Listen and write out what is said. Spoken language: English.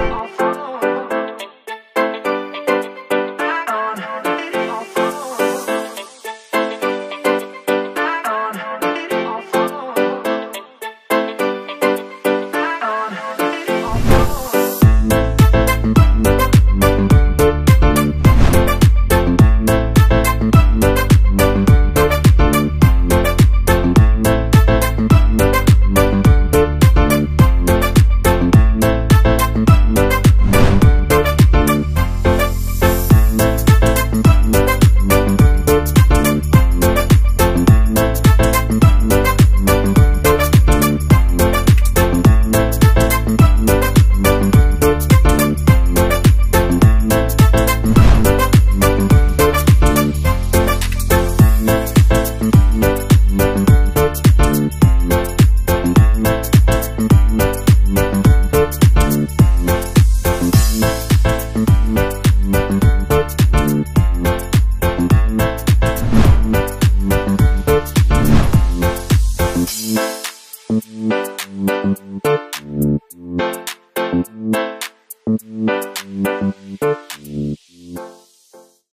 Oh.